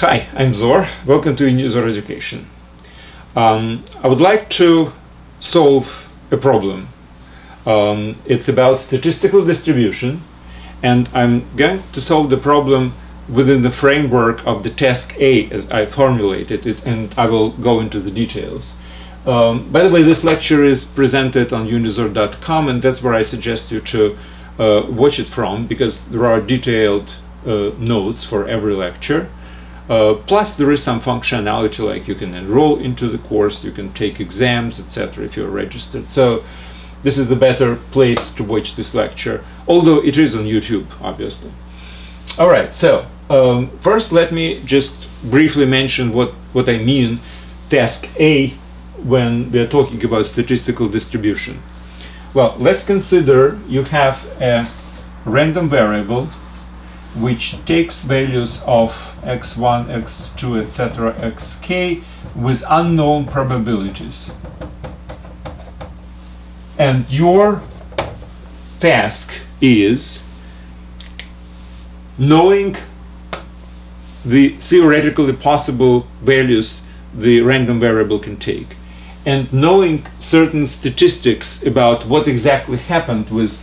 Hi, I'm Zor. Welcome to Unizor Education. Um, I would like to solve a problem. Um, it's about statistical distribution and I'm going to solve the problem within the framework of the task A as I formulated it and I will go into the details. Um, by the way, this lecture is presented on unizor.com and that's where I suggest you to uh, watch it from because there are detailed uh, notes for every lecture. Uh, plus there is some functionality like you can enroll into the course, you can take exams, etc. if you're registered. So this is the better place to watch this lecture, although it is on YouTube, obviously. All right, so um, first let me just briefly mention what, what I mean task A when we're talking about statistical distribution. Well, let's consider you have a random variable which takes values of x1, x2, etc., xk with unknown probabilities. And your task is knowing the theoretically possible values the random variable can take and knowing certain statistics about what exactly happened with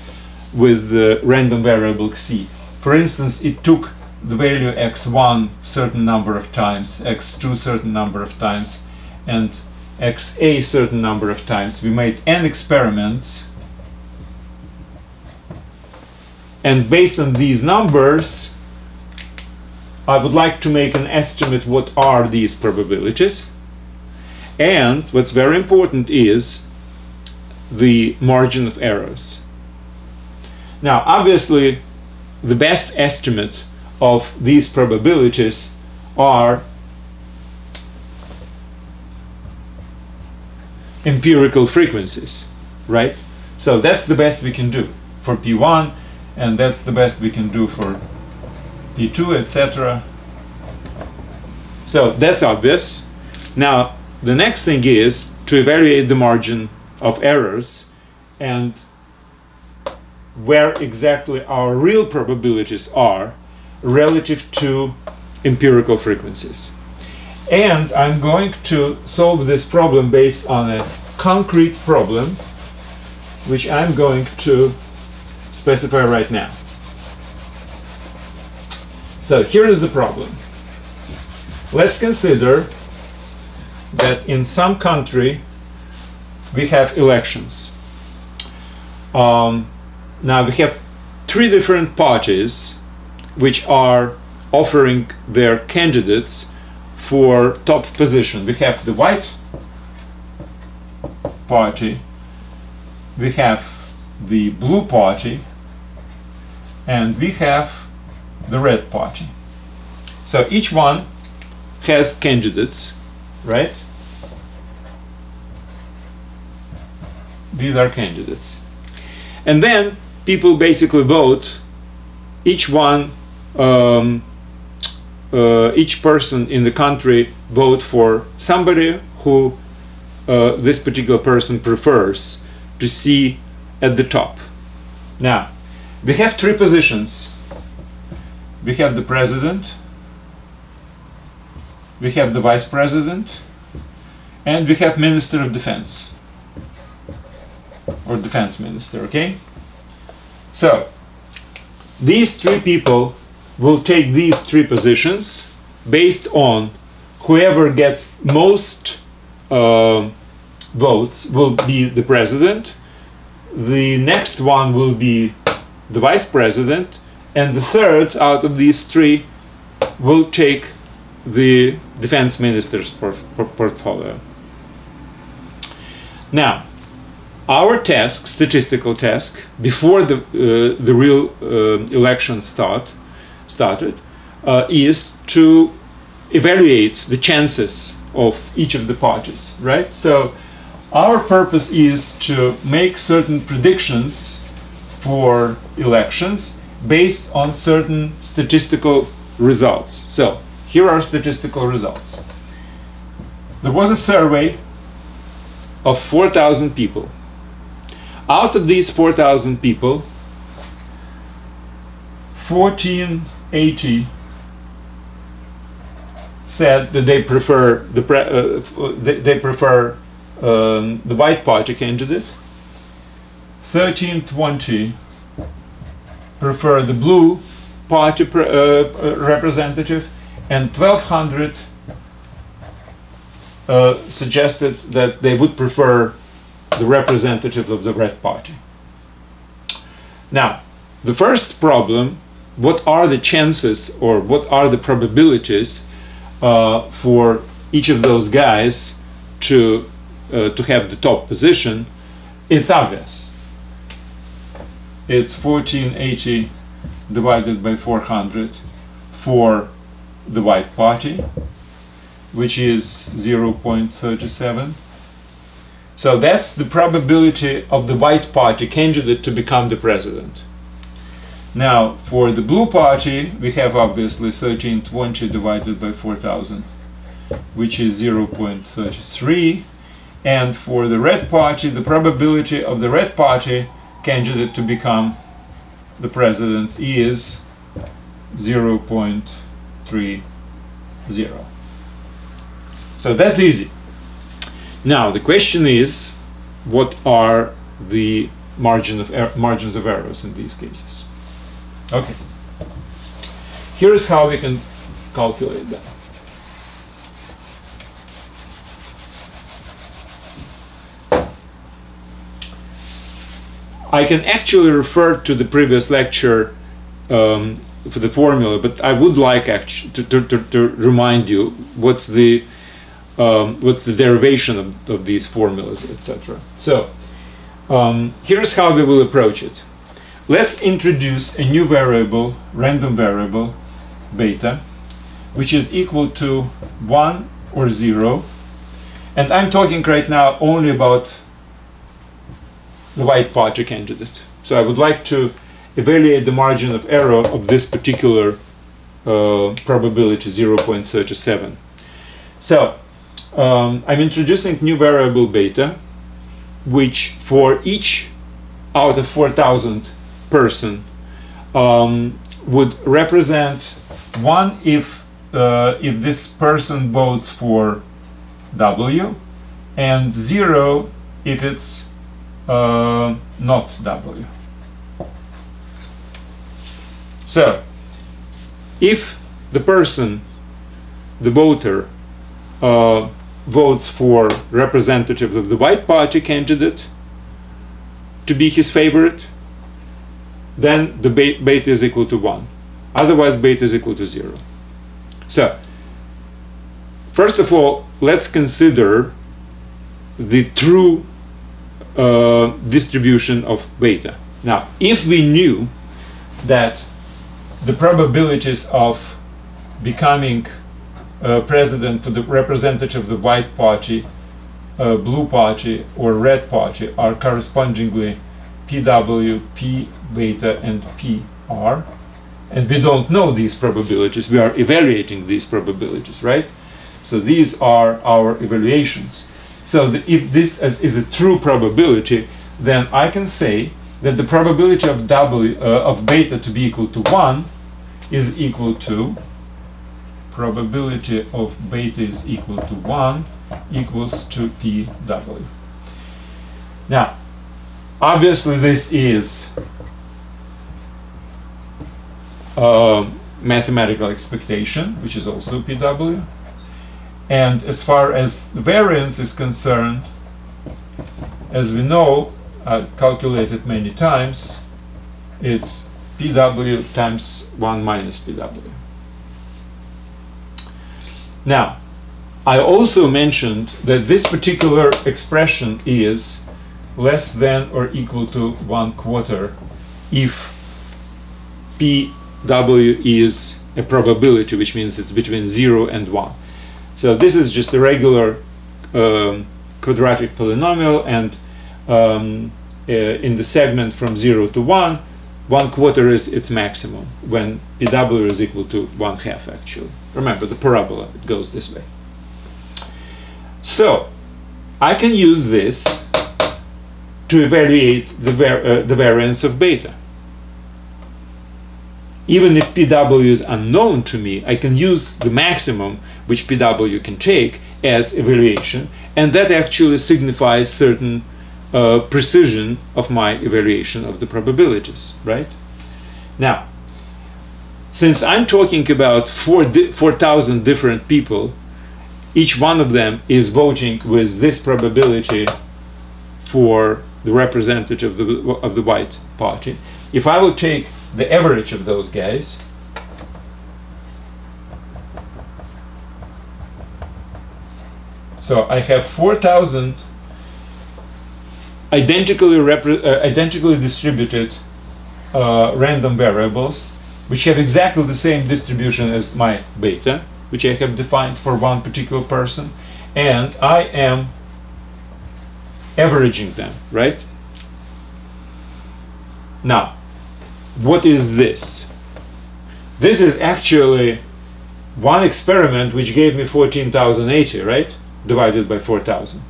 with the random variable c. For instance, it took the value x1 certain number of times, x2 certain number of times, and xa certain number of times. We made n experiments, and based on these numbers, I would like to make an estimate what are these probabilities. And what's very important is the margin of errors. Now, obviously, the best estimate of these probabilities are empirical frequencies, right? So that's the best we can do for P1 and that's the best we can do for P2, etc. So that's obvious. Now, the next thing is to evaluate the margin of errors and where exactly our real probabilities are relative to empirical frequencies. And I'm going to solve this problem based on a concrete problem which I'm going to specify right now. So here is the problem. Let's consider that in some country we have elections. Um, now we have three different parties which are offering their candidates for top position. We have the white party, we have the blue party, and we have the red party. So each one has candidates, right? These are candidates. And then people basically vote each one um, uh, each person in the country vote for somebody who uh, this particular person prefers to see at the top. Now, we have three positions. We have the president, we have the vice president, and we have minister of defense or defense minister, okay? So, these three people will take these three positions based on whoever gets most uh, votes will be the president, the next one will be the vice president, and the third out of these three will take the defense minister's portfolio. Now, our task, statistical task, before the, uh, the real uh, election start, started, uh, is to evaluate the chances of each of the parties, right? So our purpose is to make certain predictions for elections based on certain statistical results. So here are statistical results. There was a survey of 4,000 people out of these 4,000 people, 1480 said that they prefer the pre uh, they, they, prefer um, the white party candidate. 1320 prefer the blue party uh, uh, representative, and 1200 uh, suggested that they would prefer the representative of the red party. Now, the first problem, what are the chances or what are the probabilities uh, for each of those guys to, uh, to have the top position? It's obvious. It's 1480 divided by 400 for the white party, which is 0.37. So that's the probability of the white party candidate to become the president. Now, for the blue party, we have obviously 1320 divided by 4000, which is 0.33. And for the red party, the probability of the red party candidate to become the president is 0.30. So that's easy. Now the question is, what are the margin of er margins of errors in these cases? Okay. Here is how we can calculate that. I can actually refer to the previous lecture um, for the formula, but I would like to, to, to, to remind you what's the um, what's the derivation of, of these formulas, etc. So um, here's how we will approach it. Let's introduce a new variable, random variable, beta, which is equal to 1 or 0. And I'm talking right now only about the white party candidate. So I would like to evaluate the margin of error of this particular uh, probability 0.37. So um, I'm introducing new variable beta, which for each out of 4,000 person um, would represent one if uh, if this person votes for W, and zero if it's uh, not W. So, if the person, the voter, uh, votes for representative of the white party candidate to be his favorite, then the beta is equal to 1. Otherwise, beta is equal to 0. So, first of all, let's consider the true uh, distribution of beta. Now, if we knew that the probabilities of becoming uh, president to the representative of the white party, uh, blue party, or red party are correspondingly PW, P beta, and PR. And we don't know these probabilities. We are evaluating these probabilities, right? So these are our evaluations. So the, if this is, is, a true probability, then I can say that the probability of W uh, of beta to be equal to 1 is equal to probability of beta is equal to 1 equals to pw. Now, obviously this is a mathematical expectation, which is also pw. And as far as the variance is concerned, as we know, I calculated many times, it's pw times 1 minus pw. Now, I also mentioned that this particular expression is less than or equal to one quarter if PW is a probability, which means it's between 0 and 1. So this is just a regular um, quadratic polynomial and um, uh, in the segment from 0 to 1, one quarter is its maximum when PW is equal to one half actually. Remember the parabola, it goes this way. So I can use this to evaluate the, var uh, the variance of beta. even if PW is unknown to me, I can use the maximum which PW can take as evaluation, and that actually signifies certain uh, precision of my evaluation of the probabilities, right? Now, since I'm talking about 4,000 4, different people, each one of them is voting with this probability for the representative of the, of the white party. If I will take the average of those guys, so I have 4,000 identically, uh, identically distributed uh, random variables which have exactly the same distribution as my beta, which I have defined for one particular person, and I am averaging them, right? Now, what is this? This is actually one experiment which gave me 14,080, right? Divided by 4,000.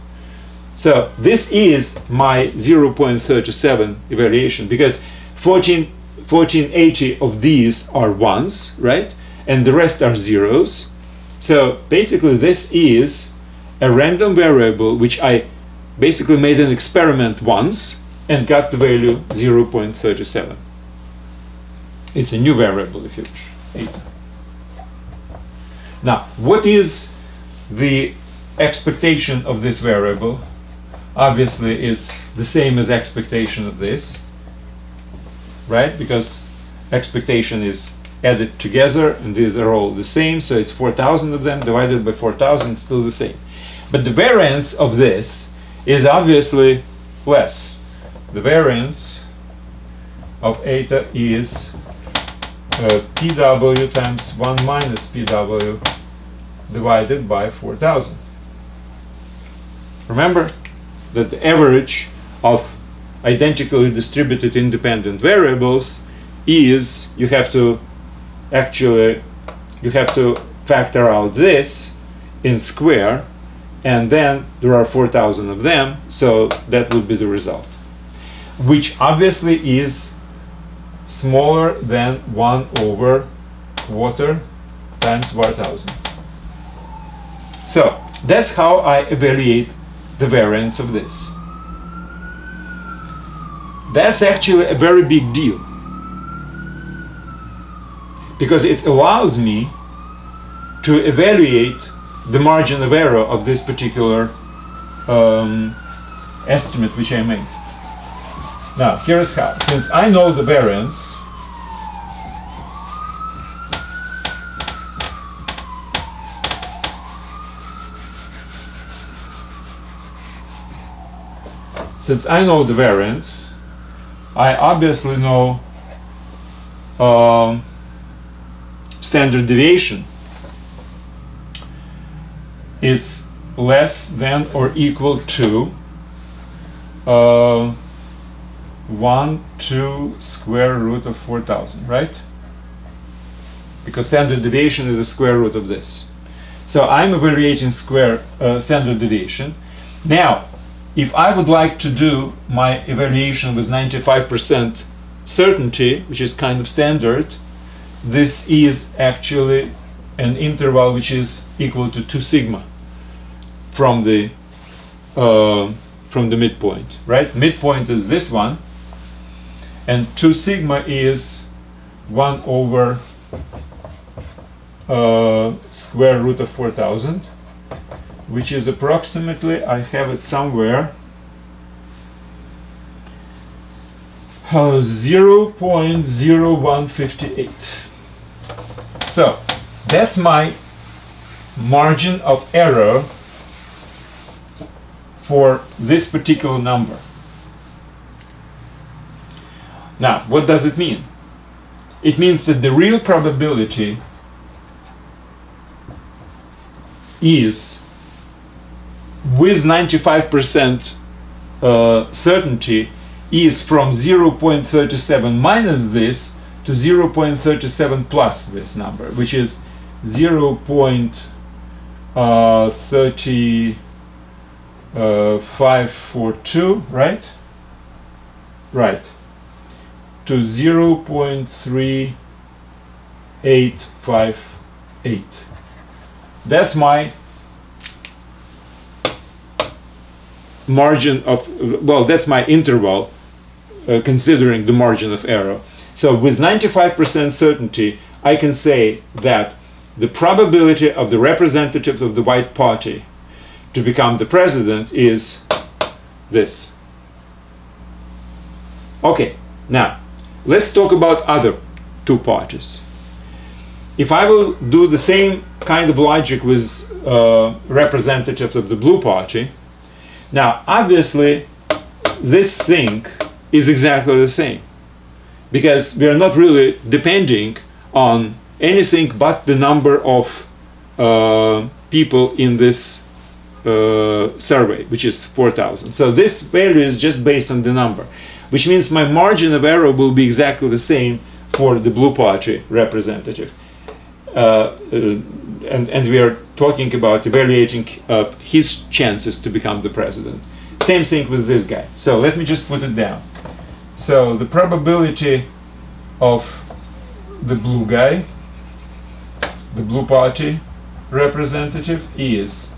So this is my 0.37 evaluation because 14 1480 of these are ones, right? And the rest are zeros. So basically this is a random variable which I basically made an experiment once and got the value 0.37. It's a new variable if you wish. Now, what is the expectation of this variable? Obviously, it's the same as expectation of this right? Because expectation is added together and these are all the same so it's 4,000 of them divided by 4,000 still the same. But the variance of this is obviously less. The variance of eta is uh, pw times 1 minus pw divided by 4,000 remember that the average of identically distributed independent variables is you have to actually you have to factor out this in square and then there are 4,000 of them so that would be the result. Which obviously is smaller than 1 over quarter times 1000 so that's how I evaluate the variance of this that's actually a very big deal. Because it allows me to evaluate the margin of error of this particular um, estimate which I made. Now, here's how. Since I know the variance, since I know the variance, I obviously know uh, standard deviation. It's less than or equal to uh, 1 2 square root of 4000, right? Because standard deviation is the square root of this. So I'm evaluating square uh, standard deviation. Now, if I would like to do my evaluation with 95% certainty, which is kind of standard, this is actually an interval which is equal to 2 sigma from the uh, from the midpoint, right? Midpoint is this one, and 2 sigma is 1 over uh, square root of 4000 which is approximately, I have it somewhere, uh, 0.0158. So that's my margin of error for this particular number. Now, what does it mean? It means that the real probability is with 95% uh, certainty is from 0.37 minus this to 0.37 plus this number, which is 0.3542, uh, right? Right. To 0.3 858. That's my margin of, well, that's my interval uh, considering the margin of error. So with 95% certainty, I can say that the probability of the representative of the white party to become the president is this. Okay, now let's talk about other two parties. If I will do the same kind of logic with uh, representatives of the blue party, now obviously this thing is exactly the same because we are not really depending on anything but the number of uh, people in this uh, survey, which is 4,000. So this value is just based on the number, which means my margin of error will be exactly the same for the blue party representative. Uh, uh and, and we are talking about evaluating uh, his chances to become the president. Same thing with this guy. So let me just put it down. So the probability of the blue guy, the blue party representative is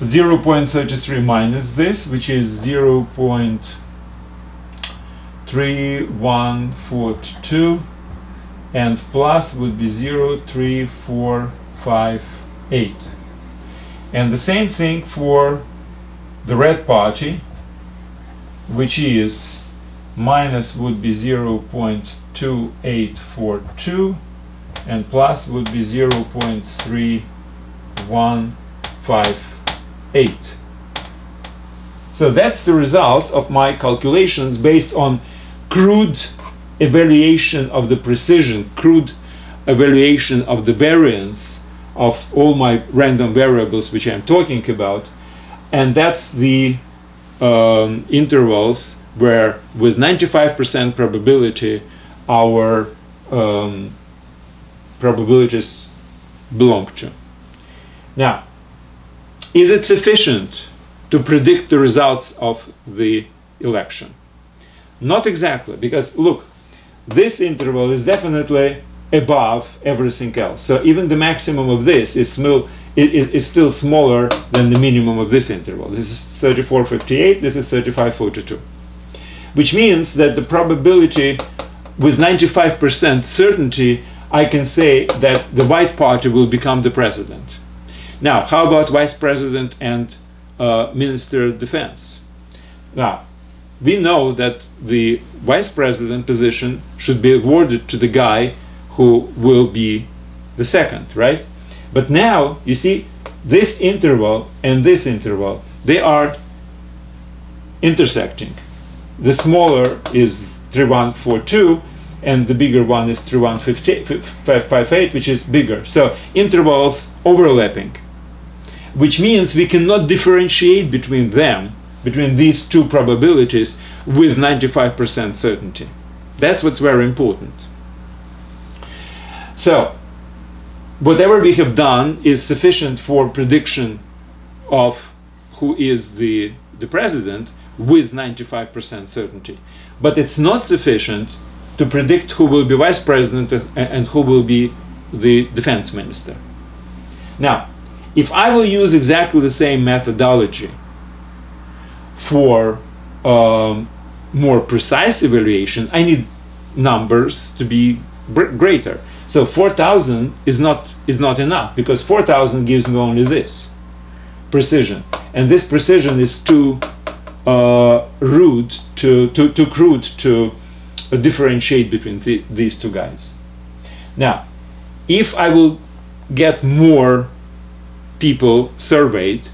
0.33 minus this, which is 0.3142 and plus would be 0.3458. And the same thing for the red party, which is minus would be 0.2842 and plus would be 0.3158. So that's the result of my calculations based on crude evaluation of the precision, crude evaluation of the variance of all my random variables which I'm talking about and that's the um, intervals where with 95% probability our um, probabilities belong to. Now, is it sufficient to predict the results of the election? Not exactly, because look, this interval is definitely above everything else. So even the maximum of this is is, is still smaller than the minimum of this interval. This is 3458, this is 3542. Which means that the probability with 95% certainty, I can say that the white party will become the president. Now, how about vice president and uh, minister of defense? Now, we know that the vice president position should be awarded to the guy who will be the second, right? But now, you see, this interval and this interval, they are intersecting. The smaller is 3142 and the bigger one is 3158, which is bigger. So intervals overlapping, which means we cannot differentiate between them, between these two probabilities with 95% certainty. That's what's very important. So whatever we have done is sufficient for prediction of who is the, the president with 95% certainty. But it's not sufficient to predict who will be vice president and who will be the defense minister. Now, if I will use exactly the same methodology for um, more precise evaluation, I need numbers to be greater. So 4,000 is not, is not enough because 4,000 gives me only this precision. And this precision is too uh, rude, to, to, too crude to uh, differentiate between th these two guys. Now, if I will get more people surveyed,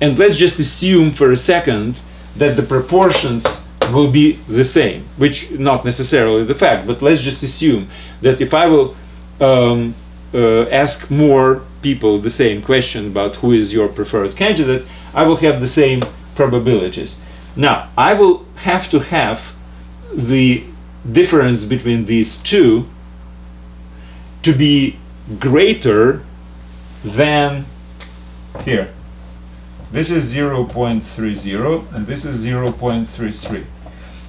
and let's just assume for a second that the proportions will be the same, which not necessarily the fact, but let's just assume that if I will um, uh, ask more people the same question about who is your preferred candidate, I will have the same probabilities. Now, I will have to have the difference between these two to be greater than here. This is 0.30 and this is 0.33.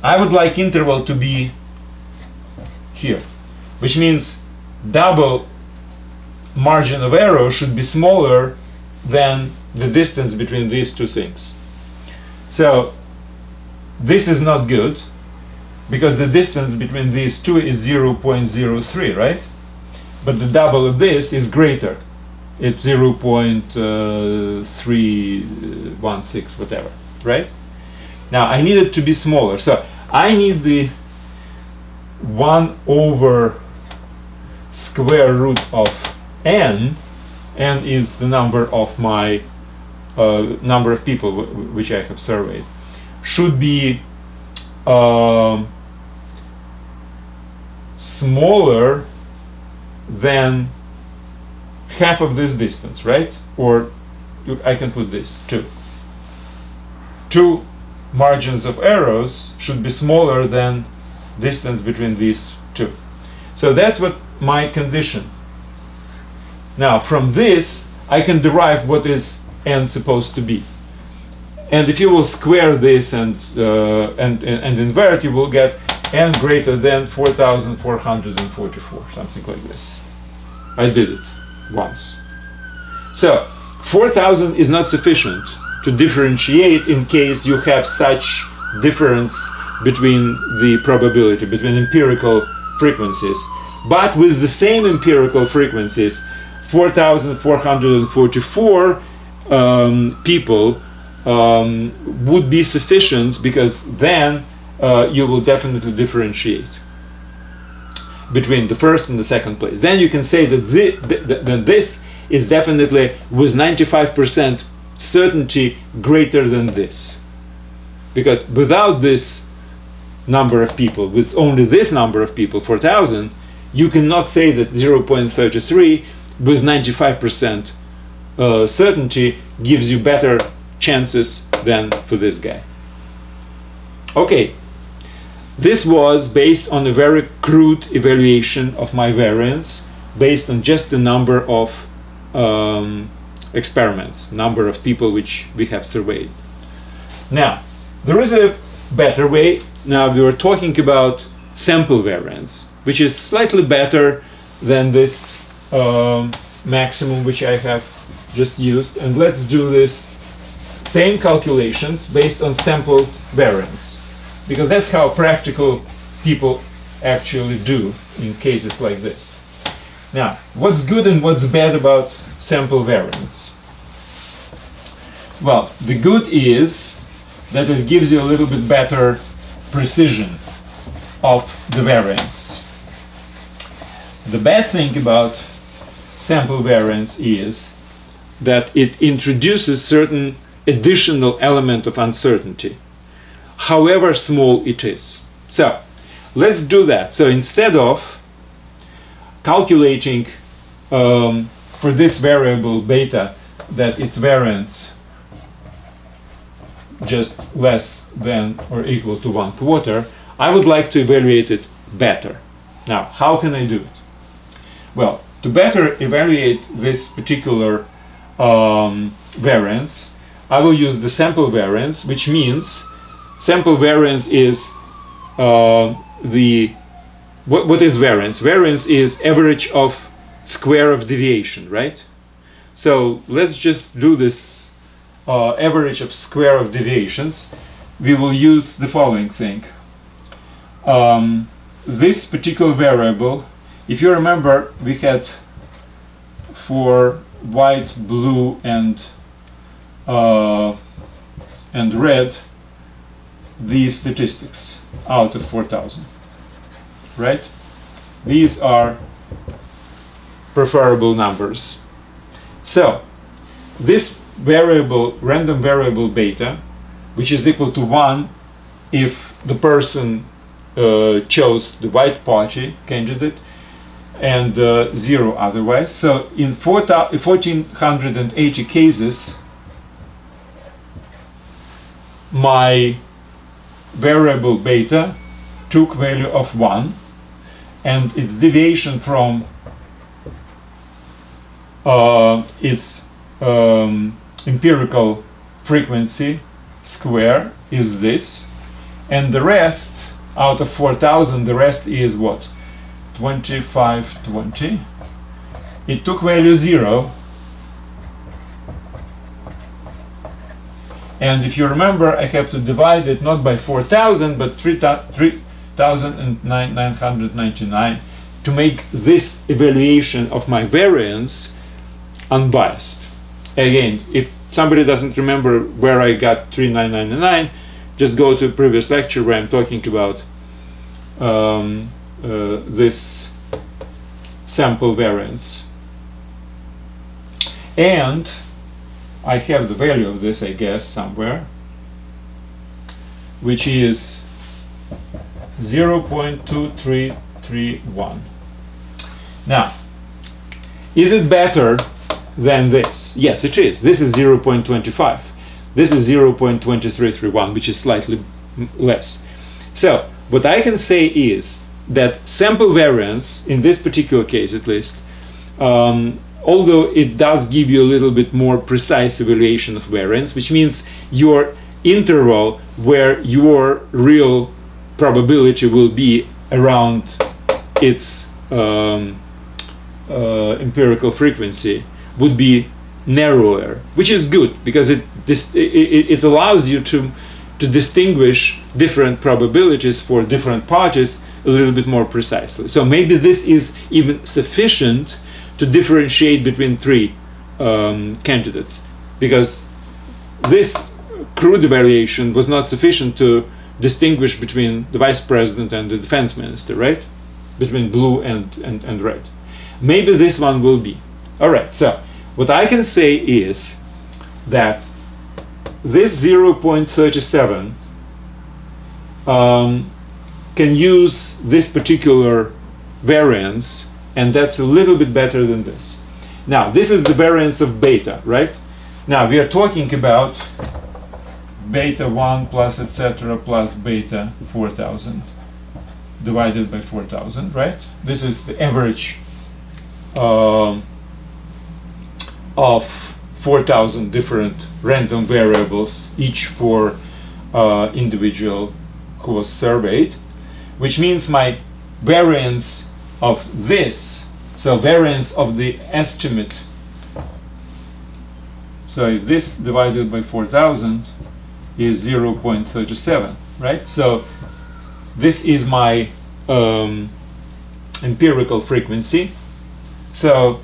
I would like interval to be here, which means double margin of error should be smaller than the distance between these two things. So this is not good because the distance between these two is 0.03, right? But the double of this is greater. It's 0.316, whatever, right? Now I need it to be smaller. So I need the 1 over square root of n, n is the number of my uh, number of people which I have surveyed, should be uh, smaller than half of this distance, right? Or I can put this, 2. Two margins of arrows should be smaller than distance between these two. So that's what my condition. Now from this I can derive what is n supposed to be. And if you will square this and, uh, and, and, and invert, you will get n greater than 4,444, something like this. I did it once. So 4,000 is not sufficient to differentiate in case you have such difference between the probability, between empirical frequencies. But with the same empirical frequencies, 4,444 um, people um, would be sufficient because then uh, you will definitely differentiate between the first and the second place. Then you can say that, th th th this is definitely with 95% certainty greater than this. Because without this number of people, with only this number of people, 4,000, you cannot say that 0.33 with 95% uh, certainty gives you better chances than for this guy. Okay, this was based on a very crude evaluation of my variance based on just the number of um, experiments, number of people which we have surveyed. Now, there is a better way. Now, we were talking about sample variance, which is slightly better than this um, maximum which I have just used. And let's do this same calculations based on sample variance, because that's how practical people actually do in cases like this. Now, what's good and what's bad about sample variance? Well, the good is that it gives you a little bit better precision of the variance. The bad thing about sample variance is that it introduces certain additional element of uncertainty, however small it is. So, let's do that. So instead of calculating um, for this variable beta that its variance just less than or equal to one quarter, I would like to evaluate it better. Now, how can I do it? Well, to better evaluate this particular um, variance, I will use the sample variance, which means sample variance is uh, the what, what is variance? Variance is average of square of deviation, right? So let's just do this uh, average of square of deviations. We will use the following thing. Um, this particular variable, if you remember, we had for white, blue, and uh, and red these statistics out of 4,000 right? These are preferable numbers. So this variable random variable beta which is equal to 1 if the person uh, chose the white party candidate and uh, 0 otherwise. So in 1480 cases my variable beta took value of 1 and its deviation from uh, its um, empirical frequency square is this and the rest out of 4000 the rest is what 25, 20. It took value 0. And if you remember, I have to divide it not by 4,000, but 3,999 to make this evaluation of my variance unbiased. Again, if somebody doesn't remember where I got 3999, just go to a previous lecture where I'm talking about um, uh, this sample variance. And I have the value of this, I guess, somewhere, which is 0.2331. Now, is it better than this? Yes, it is. This is 0.25. This is 0.2331, which is slightly less. So, what I can say is that sample variance, in this particular case at least, um, although it does give you a little bit more precise evaluation of variance, which means your interval where your real probability will be around its um, uh, empirical frequency would be narrower, which is good because it, it, it allows you to to distinguish different probabilities for different parties a little bit more precisely. So maybe this is even sufficient to differentiate between three um, candidates because this crude variation was not sufficient to distinguish between the vice president and the defense minister, right? Between blue and, and, and red. Maybe this one will be. All right, so what I can say is that this 0.37 um, can use this particular variance and that's a little bit better than this. Now this is the variance of beta, right? Now we are talking about beta 1 plus etc plus beta 4000 divided by 4000, right? This is the average uh, of 4,000 different random variables, each for uh, individual who was surveyed, which means my variance of this, so variance of the estimate, so if this divided by 4,000 is 0.37, right? So this is my um, empirical frequency. So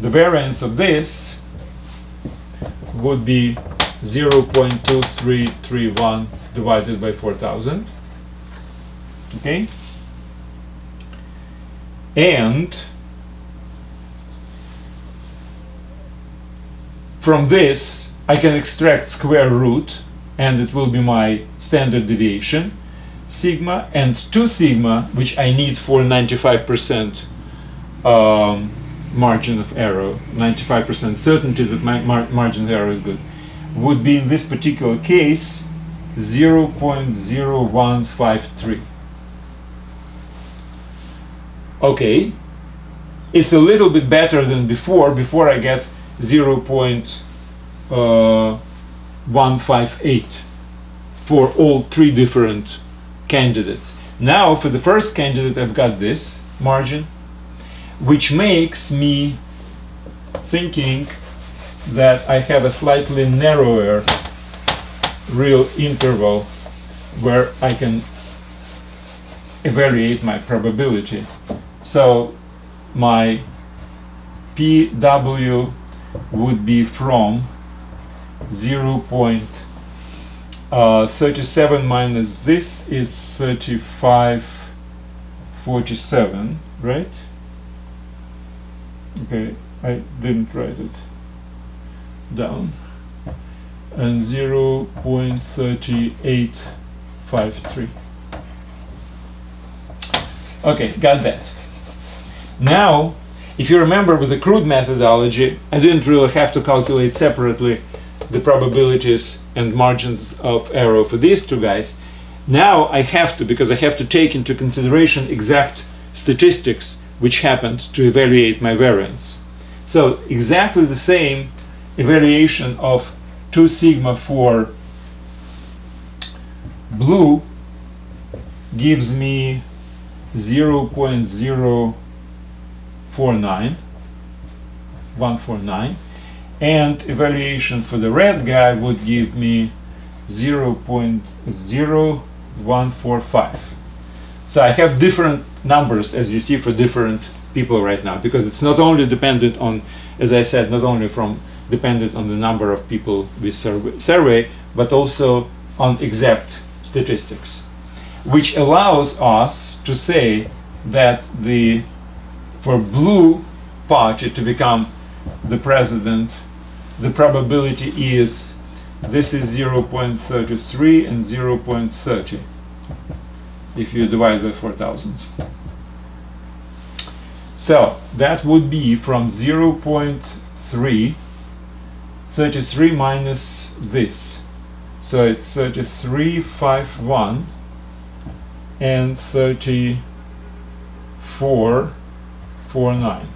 the variance of this would be 0.2331 divided by 4000 okay and from this I can extract square root and it will be my standard deviation. Sigma and 2 sigma which I need for 95% um, margin of error, 95% certainty that my mar margin of error is good, would be in this particular case 0.0153. Okay, it's a little bit better than before. Before I get uh, 0.158 for all three different candidates. Now for the first candidate I've got this margin which makes me thinking that I have a slightly narrower real interval where I can evaluate my probability. So my PW would be from 0 0.37 uh, minus this, it's 35.47, right? okay I didn't write it down. And 0 0.3853 okay got that now if you remember with the crude methodology I didn't really have to calculate separately the probabilities and margins of error for these two guys now I have to because I have to take into consideration exact statistics which happened to evaluate my variance. So exactly the same evaluation of 2 sigma for blue gives me 0.049 149 149 and evaluation for the red guy would give me 0.0145 so I have different numbers as you see for different people right now because it's not only dependent on as I said not only from dependent on the number of people we survey, survey but also on exact statistics which allows us to say that the for blue party to become the president the probability is this is 0.33 and 0.30 if you divide by 4000 so that would be from 0.3 33 minus this. So it's 3351 and 3449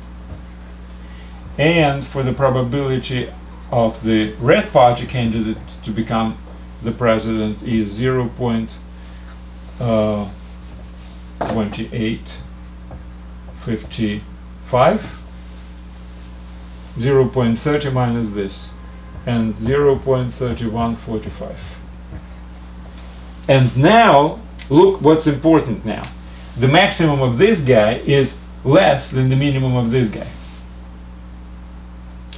and for the probability of the red party candidate to become the president is 0 uh, 0.2855 0 0.30 minus this and 0 0.3145 and now look what's important now. The maximum of this guy is less than the minimum of this guy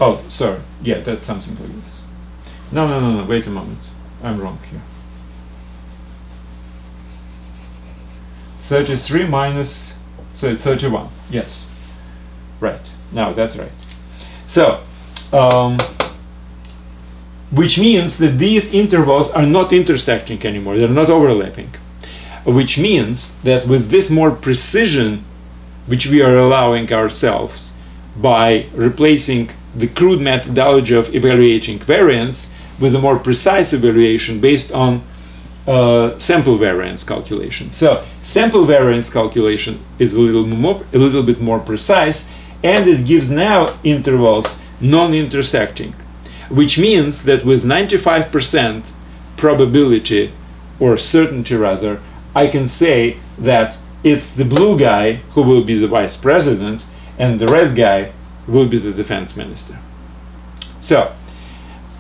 Oh, sorry. Yeah, that's something like this. No, no, no, no. Wait a moment. I'm wrong here. 33 minus, so 31. Yes. Right. Now that's right. So, um, which means that these intervals are not intersecting anymore. They're not overlapping. Which means that with this more precision, which we are allowing ourselves by replacing the crude methodology of evaluating variance with a more precise evaluation based on uh, sample variance calculation. So sample variance calculation is a little more, a little bit more precise, and it gives now intervals non-intersecting, which means that with 95% probability or certainty rather, I can say that it's the blue guy who will be the vice president and the red guy will be the defense minister. So,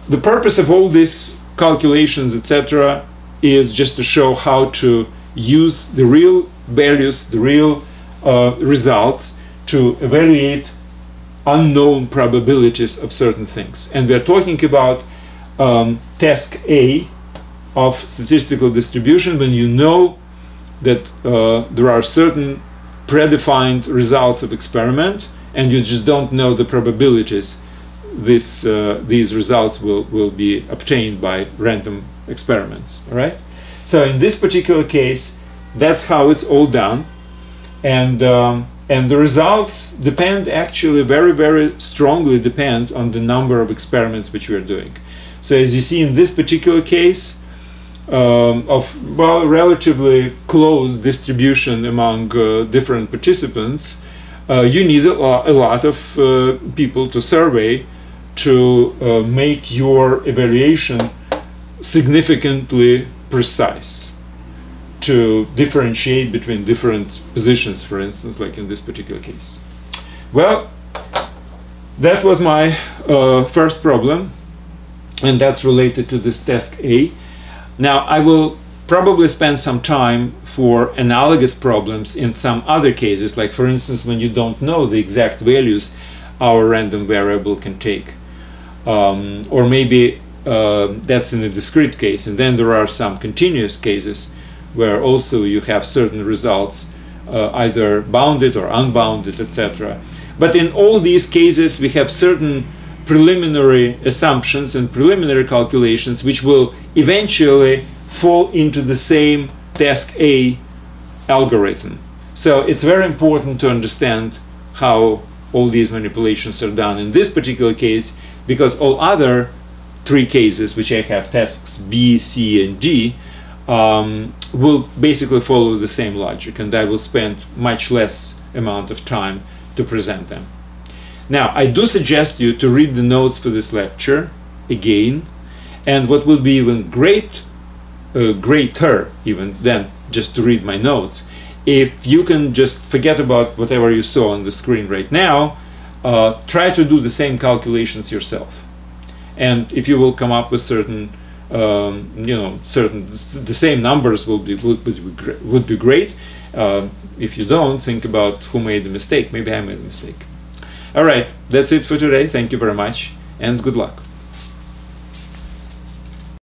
the purpose of all these calculations, etc., is just to show how to use the real values, the real uh, results to evaluate unknown probabilities of certain things. And we are talking about um, task A of statistical distribution when you know that uh, there are certain predefined results of experiment and you just don't know the probabilities this, uh, these results will, will be obtained by random experiments, right? So in this particular case, that's how it's all done. And, um, and the results depend actually very, very strongly depend on the number of experiments which we are doing. So as you see in this particular case, um, of well relatively close distribution among uh, different participants, uh, you need a, a lot of uh, people to survey to uh, make your evaluation significantly precise to differentiate between different positions for instance like in this particular case. Well that was my uh, first problem and that's related to this task A now I will probably spend some time for analogous problems in some other cases, like for instance when you don't know the exact values our random variable can take. Um, or maybe uh, that's in a discrete case, and then there are some continuous cases where also you have certain results, uh, either bounded or unbounded, etc. But in all these cases, we have certain preliminary assumptions and preliminary calculations which will eventually fall into the same task A algorithm. So it's very important to understand how all these manipulations are done in this particular case because all other three cases which I have tasks B, C and D um, will basically follow the same logic and I will spend much less amount of time to present them. Now I do suggest you to read the notes for this lecture again and what will be even great uh, greater even than just to read my notes if you can just forget about whatever you saw on the screen right now, uh, try to do the same calculations yourself. And if you will come up with certain, um, you know, certain the same numbers will be would, would, be, would be great. Uh, if you don't, think about who made the mistake. Maybe I made a mistake. All right, that's it for today. Thank you very much, and good luck.